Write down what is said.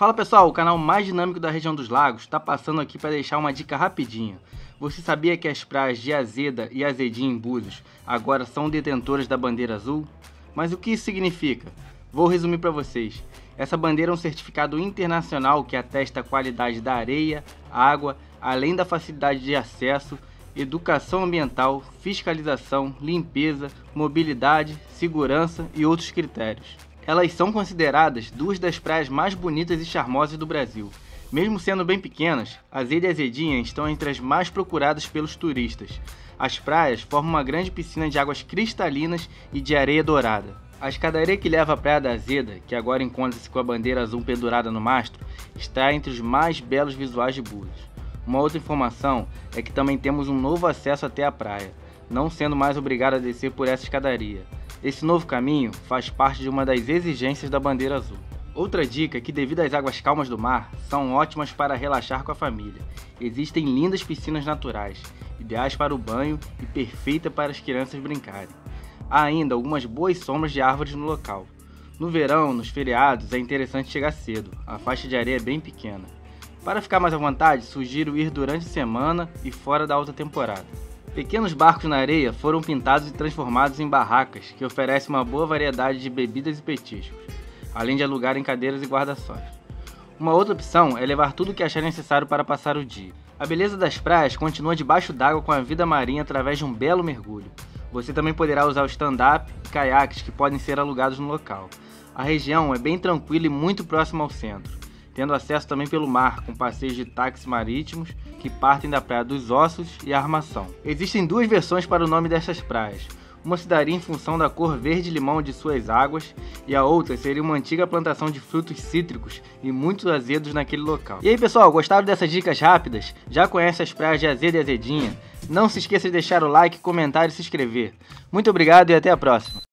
Fala pessoal, o canal mais dinâmico da região dos lagos está passando aqui para deixar uma dica rapidinha. Você sabia que as praias de Azeda e Azedinha em Búzios agora são detentoras da bandeira azul? Mas o que isso significa? Vou resumir para vocês. Essa bandeira é um certificado internacional que atesta a qualidade da areia, água, além da facilidade de acesso, educação ambiental, fiscalização, limpeza, mobilidade, segurança e outros critérios. Elas são consideradas duas das praias mais bonitas e charmosas do Brasil. Mesmo sendo bem pequenas, as Ilhas Azedinha estão entre as mais procuradas pelos turistas. As praias formam uma grande piscina de águas cristalinas e de areia dourada. A escadaria que leva à Praia da Azeda, que agora encontra-se com a bandeira azul pendurada no mastro, está entre os mais belos visuais de Búzios. Uma outra informação é que também temos um novo acesso até a praia, não sendo mais obrigado a descer por essa escadaria. Esse novo caminho faz parte de uma das exigências da bandeira azul. Outra dica é que, devido às águas calmas do mar, são ótimas para relaxar com a família. Existem lindas piscinas naturais, ideais para o banho e perfeita para as crianças brincarem. Há ainda algumas boas sombras de árvores no local. No verão, nos feriados, é interessante chegar cedo, a faixa de areia é bem pequena. Para ficar mais à vontade, sugiro ir durante a semana e fora da alta temporada. Pequenos barcos na areia foram pintados e transformados em barracas que oferecem uma boa variedade de bebidas e petiscos, além de alugarem cadeiras e guarda-sóis. Uma outra opção é levar tudo o que achar necessário para passar o dia. A beleza das praias continua debaixo d'água com a vida marinha através de um belo mergulho. Você também poderá usar o stand-up e caiaques que podem ser alugados no local. A região é bem tranquila e muito próxima ao centro tendo acesso também pelo mar, com passeios de táxis marítimos que partem da Praia dos Ossos e Armação. Existem duas versões para o nome dessas praias. Uma se daria em função da cor verde-limão de suas águas, e a outra seria uma antiga plantação de frutos cítricos e muito azedos naquele local. E aí pessoal, gostaram dessas dicas rápidas? Já conhece as praias de Azeda e Azedinha? Não se esqueça de deixar o like, comentar e se inscrever. Muito obrigado e até a próxima!